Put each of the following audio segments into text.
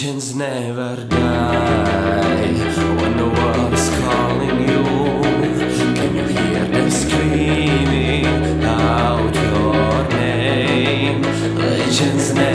Legends never die when the world's calling you. Can you hear them screaming out your name? Legends never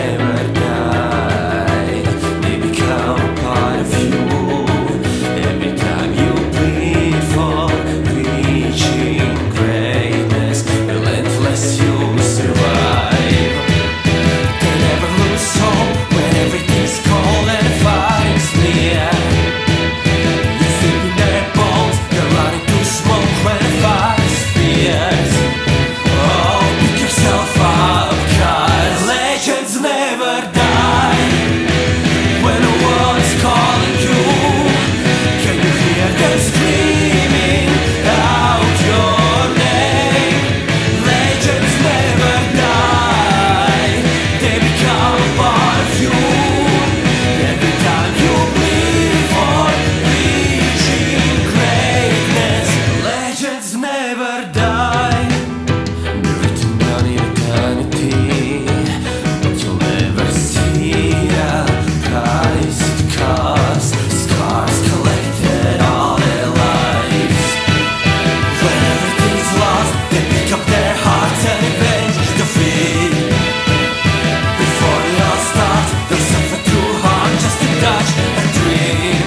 touch dream.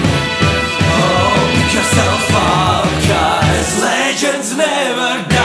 Oh, pick yourself up, legends never die.